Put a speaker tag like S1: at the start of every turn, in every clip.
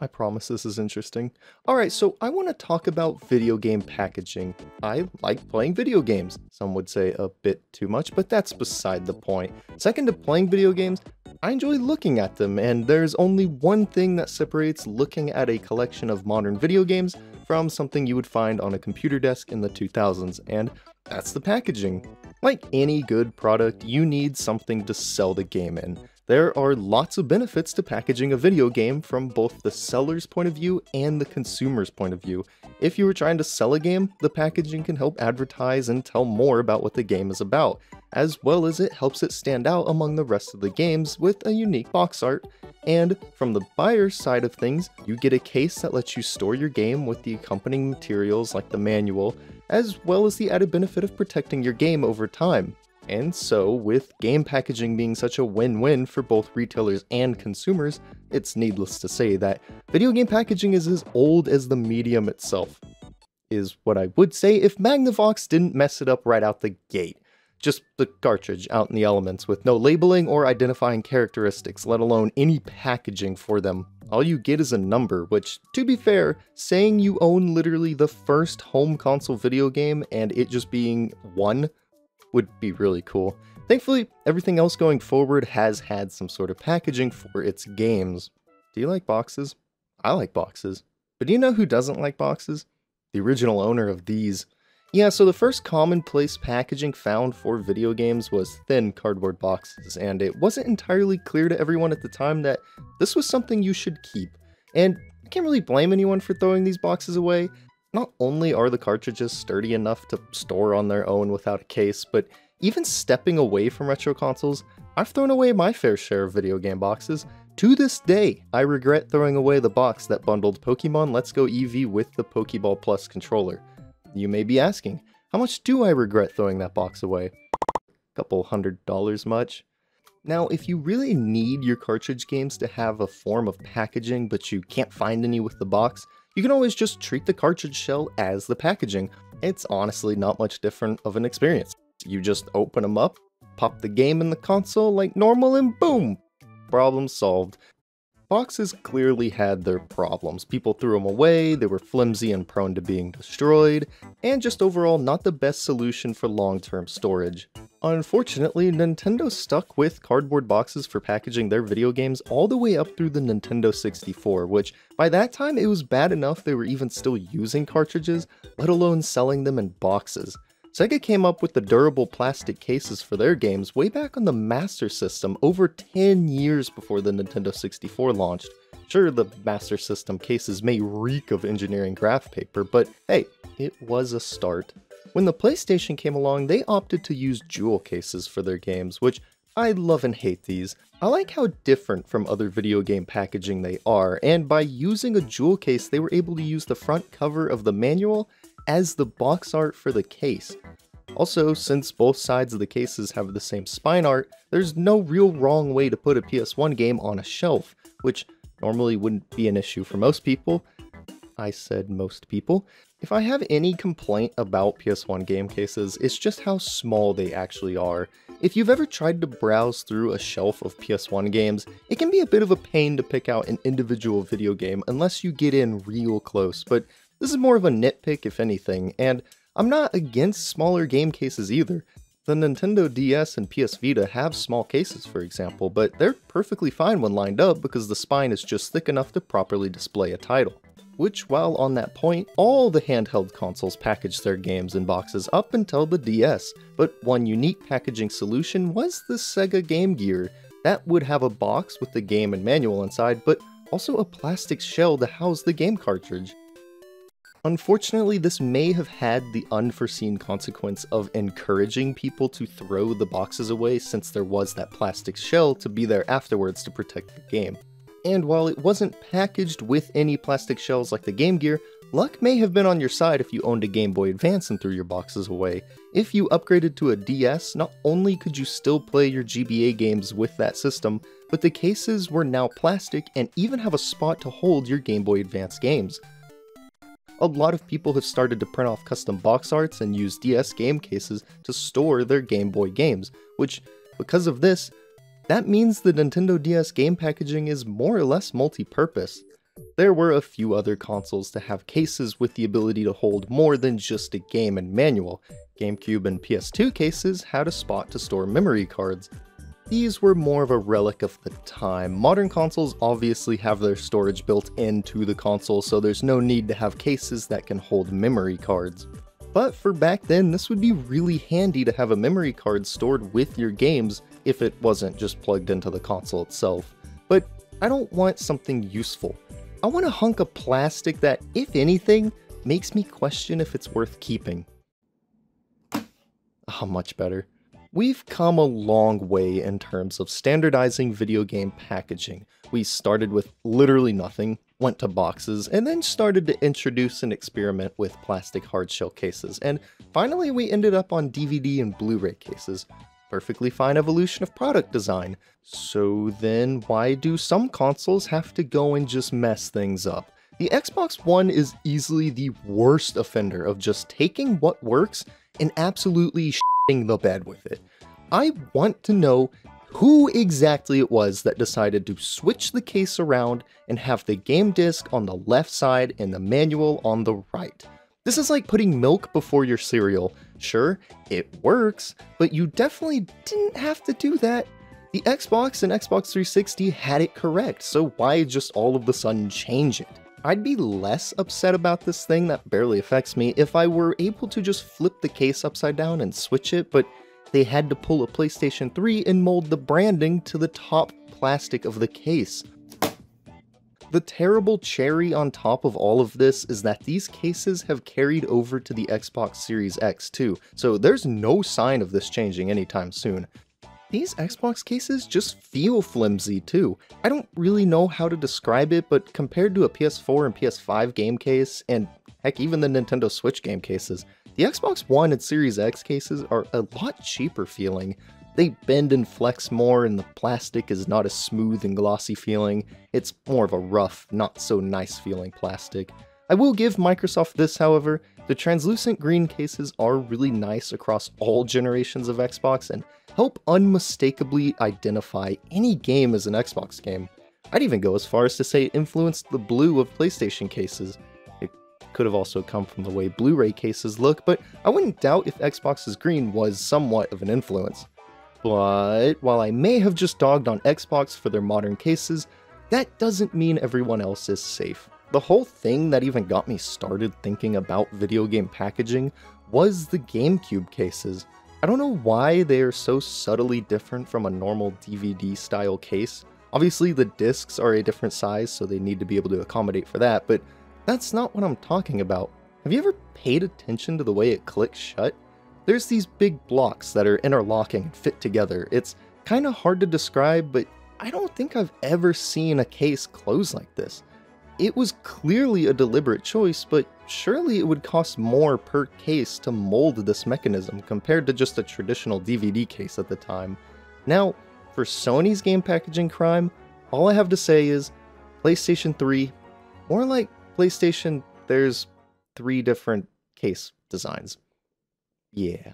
S1: I promise this is interesting. Alright, so I want to talk about video game packaging. I like playing video games. Some would say a bit too much, but that's beside the point. Second to playing video games, I enjoy looking at them, and there's only one thing that separates looking at a collection of modern video games from something you would find on a computer desk in the 2000s, and that's the packaging. Like any good product, you need something to sell the game in. There are lots of benefits to packaging a video game from both the seller's point of view and the consumer's point of view. If you were trying to sell a game, the packaging can help advertise and tell more about what the game is about, as well as it helps it stand out among the rest of the games with a unique box art. And from the buyer's side of things, you get a case that lets you store your game with the accompanying materials like the manual, as well as the added benefit of protecting your game over time. And so, with game packaging being such a win-win for both retailers and consumers, it's needless to say that video game packaging is as old as the medium itself. Is what I would say if Magnavox didn't mess it up right out the gate. Just the cartridge out in the elements with no labeling or identifying characteristics, let alone any packaging for them. All you get is a number, which, to be fair, saying you own literally the first home console video game and it just being one would be really cool. Thankfully, everything else going forward has had some sort of packaging for its games. Do you like boxes? I like boxes. But do you know who doesn't like boxes? The original owner of these. Yeah, so the first commonplace packaging found for video games was thin cardboard boxes, and it wasn't entirely clear to everyone at the time that this was something you should keep. And I can't really blame anyone for throwing these boxes away, not only are the cartridges sturdy enough to store on their own without a case, but even stepping away from retro consoles, I've thrown away my fair share of video game boxes. To this day, I regret throwing away the box that bundled Pokemon Let's Go Eevee with the Pokeball Plus controller. You may be asking, how much do I regret throwing that box away? A couple hundred dollars much? Now, if you really need your cartridge games to have a form of packaging but you can't find any with the box, you can always just treat the cartridge shell as the packaging. It's honestly not much different of an experience. You just open them up, pop the game in the console like normal, and boom! Problem solved. Boxes clearly had their problems. People threw them away, they were flimsy and prone to being destroyed, and just overall not the best solution for long-term storage. Unfortunately, Nintendo stuck with cardboard boxes for packaging their video games all the way up through the Nintendo 64, which by that time it was bad enough they were even still using cartridges, let alone selling them in boxes. Sega came up with the durable plastic cases for their games way back on the Master System over 10 years before the Nintendo 64 launched. Sure, the Master System cases may reek of engineering graph paper, but hey, it was a start. When the PlayStation came along, they opted to use jewel cases for their games, which I love and hate these. I like how different from other video game packaging they are, and by using a jewel case, they were able to use the front cover of the manual as the box art for the case. Also, since both sides of the cases have the same spine art, there's no real wrong way to put a PS1 game on a shelf, which normally wouldn't be an issue for most people. I said most people. If I have any complaint about PS1 game cases, it's just how small they actually are. If you've ever tried to browse through a shelf of PS1 games, it can be a bit of a pain to pick out an individual video game unless you get in real close, but this is more of a nitpick if anything, and I'm not against smaller game cases either. The Nintendo DS and PS Vita have small cases for example, but they're perfectly fine when lined up because the spine is just thick enough to properly display a title. Which, while on that point, all the handheld consoles packaged their games in boxes up until the DS, but one unique packaging solution was the Sega Game Gear. That would have a box with the game and manual inside, but also a plastic shell to house the game cartridge. Unfortunately, this may have had the unforeseen consequence of encouraging people to throw the boxes away since there was that plastic shell to be there afterwards to protect the game. And while it wasn't packaged with any plastic shells like the Game Gear, luck may have been on your side if you owned a Game Boy Advance and threw your boxes away. If you upgraded to a DS, not only could you still play your GBA games with that system, but the cases were now plastic and even have a spot to hold your Game Boy Advance games a lot of people have started to print off custom box arts and use DS game cases to store their Game Boy games, which, because of this, that means the Nintendo DS game packaging is more or less multi-purpose. There were a few other consoles to have cases with the ability to hold more than just a game and manual. GameCube and PS2 cases had a spot to store memory cards. These were more of a relic of the time. Modern consoles obviously have their storage built into the console, so there's no need to have cases that can hold memory cards. But for back then, this would be really handy to have a memory card stored with your games if it wasn't just plugged into the console itself. But I don't want something useful. I want a hunk of plastic that, if anything, makes me question if it's worth keeping. Oh, much better. We've come a long way in terms of standardizing video game packaging. We started with literally nothing, went to boxes, and then started to introduce and experiment with plastic hardshell cases, and finally we ended up on DVD and Blu-ray cases. Perfectly fine evolution of product design. So then why do some consoles have to go and just mess things up? The Xbox One is easily the worst offender of just taking what works and absolutely shitting the bed with it. I want to know who exactly it was that decided to switch the case around and have the game disc on the left side and the manual on the right. This is like putting milk before your cereal. Sure, it works, but you definitely didn't have to do that. The Xbox and Xbox 360 had it correct, so why just all of a sudden change it? I'd be less upset about this thing that barely affects me if I were able to just flip the case upside down and switch it, but they had to pull a PlayStation 3 and mold the branding to the top plastic of the case. The terrible cherry on top of all of this is that these cases have carried over to the Xbox Series X too, so there's no sign of this changing anytime soon. These Xbox cases just feel flimsy too. I don't really know how to describe it, but compared to a PS4 and PS5 game case, and heck, even the Nintendo Switch game cases, the Xbox One and Series X cases are a lot cheaper feeling. They bend and flex more, and the plastic is not as smooth and glossy feeling. It's more of a rough, not so nice feeling plastic. I will give Microsoft this, however, the translucent green cases are really nice across all generations of Xbox and help unmistakably identify any game as an Xbox game. I'd even go as far as to say it influenced the blue of PlayStation cases. It could have also come from the way Blu-ray cases look, but I wouldn't doubt if Xbox's green was somewhat of an influence. But while I may have just dogged on Xbox for their modern cases, that doesn't mean everyone else is safe. The whole thing that even got me started thinking about video game packaging was the GameCube cases. I don't know why they are so subtly different from a normal DVD style case. Obviously the discs are a different size so they need to be able to accommodate for that, but that's not what I'm talking about. Have you ever paid attention to the way it clicks shut? There's these big blocks that are interlocking and fit together. It's kinda hard to describe, but I don't think I've ever seen a case close like this. It was clearly a deliberate choice, but surely it would cost more per case to mold this mechanism compared to just a traditional DVD case at the time. Now, for Sony's game packaging crime, all I have to say is PlayStation 3, more like PlayStation, there's three different case designs. Yeah.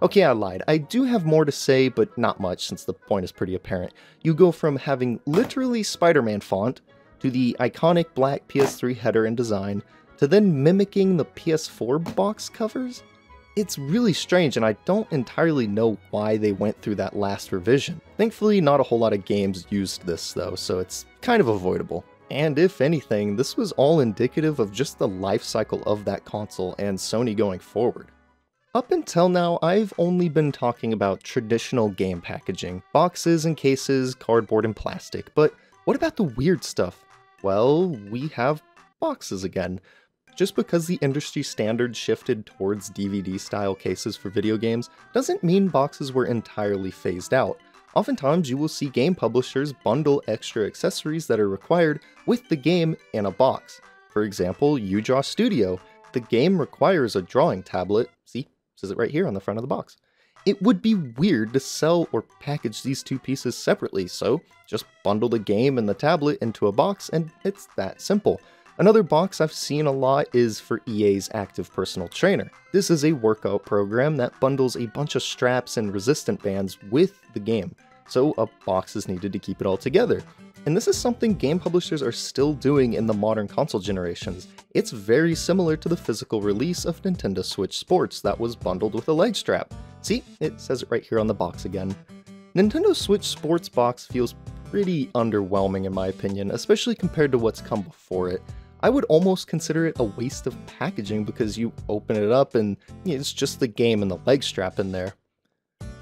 S1: Okay, I lied. I do have more to say, but not much since the point is pretty apparent. You go from having literally Spider-Man font to the iconic black PS3 header and design, to then mimicking the PS4 box covers? It's really strange and I don't entirely know why they went through that last revision. Thankfully not a whole lot of games used this though, so it's kind of avoidable. And if anything, this was all indicative of just the life cycle of that console and Sony going forward. Up until now, I've only been talking about traditional game packaging, boxes and cases, cardboard and plastic, but what about the weird stuff? Well, we have boxes again. Just because the industry standard shifted towards DVD-style cases for video games doesn't mean boxes were entirely phased out. Oftentimes you will see game publishers bundle extra accessories that are required with the game in a box. For example, UDraw Studio. The game requires a drawing tablet, see, says it right here on the front of the box. It would be weird to sell or package these two pieces separately, so just bundle the game and the tablet into a box and it's that simple. Another box I've seen a lot is for EA's Active Personal Trainer. This is a workout program that bundles a bunch of straps and resistant bands with the game, so a box is needed to keep it all together. And this is something game publishers are still doing in the modern console generations. It's very similar to the physical release of Nintendo Switch Sports that was bundled with a leg strap. See, it says it right here on the box again. Nintendo Switch Sports box feels pretty underwhelming in my opinion, especially compared to what's come before it. I would almost consider it a waste of packaging because you open it up and it's just the game and the leg strap in there.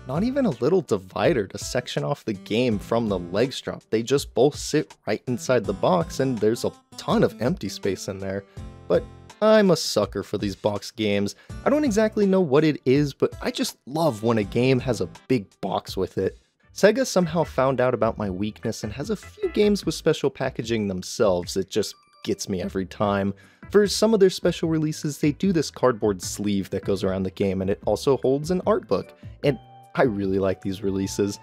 S1: Not even a little divider to section off the game from the leg strap. They just both sit right inside the box and there's a ton of empty space in there. But I'm a sucker for these box games. I don't exactly know what it is, but I just love when a game has a big box with it. Sega somehow found out about my weakness and has a few games with special packaging themselves. It just gets me every time. For some of their special releases, they do this cardboard sleeve that goes around the game and it also holds an art book. And I really like these releases.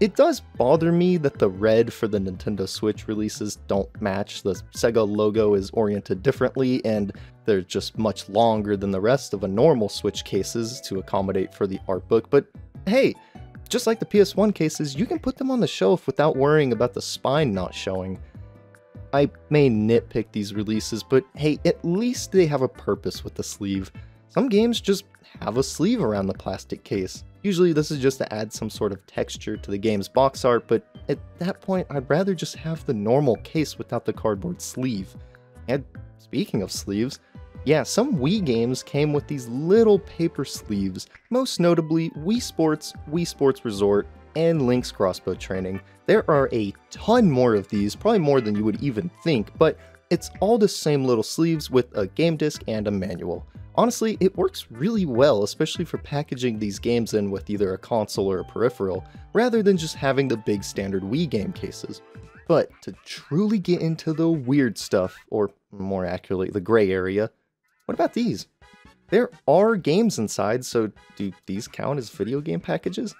S1: It does bother me that the red for the Nintendo Switch releases don't match. The Sega logo is oriented differently and they're just much longer than the rest of a normal Switch cases to accommodate for the art book. But hey, just like the PS1 cases, you can put them on the shelf without worrying about the spine not showing. I may nitpick these releases, but hey, at least they have a purpose with the sleeve. Some games just have a sleeve around the plastic case. Usually this is just to add some sort of texture to the game's box art, but at that point I'd rather just have the normal case without the cardboard sleeve. And speaking of sleeves, yeah, some Wii games came with these little paper sleeves, most notably Wii Sports, Wii Sports Resort, and Link's Crossbow Training. There are a ton more of these, probably more than you would even think, but it's all the same little sleeves with a game disc and a manual. Honestly, it works really well, especially for packaging these games in with either a console or a peripheral, rather than just having the big standard Wii game cases. But to truly get into the weird stuff, or more accurately, the gray area, what about these? There are games inside, so do these count as video game packages?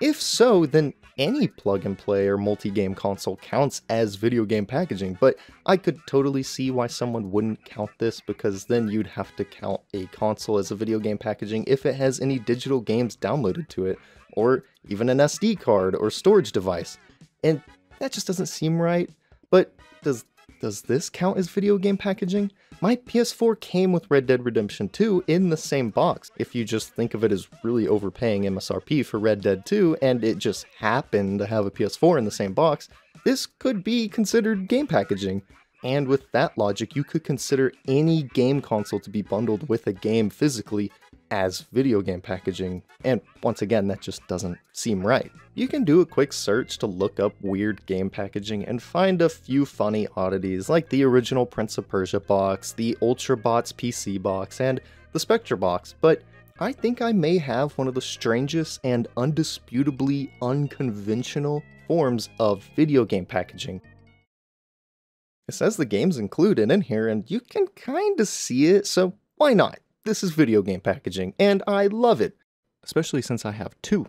S1: If so, then any plug and play or multi game console counts as video game packaging, but I could totally see why someone wouldn't count this because then you'd have to count a console as a video game packaging if it has any digital games downloaded to it, or even an SD card or storage device. And that just doesn't seem right. But does does this count as video game packaging? My PS4 came with Red Dead Redemption 2 in the same box. If you just think of it as really overpaying MSRP for Red Dead 2 and it just happened to have a PS4 in the same box, this could be considered game packaging. And with that logic, you could consider any game console to be bundled with a game physically as video game packaging, and once again, that just doesn't seem right. You can do a quick search to look up weird game packaging and find a few funny oddities like the original Prince of Persia box, the Ultrabots PC box, and the Spectre box, but I think I may have one of the strangest and undisputably unconventional forms of video game packaging. It says the game's included in here and you can kinda see it, so why not? This is video game packaging, and I love it, especially since I have two.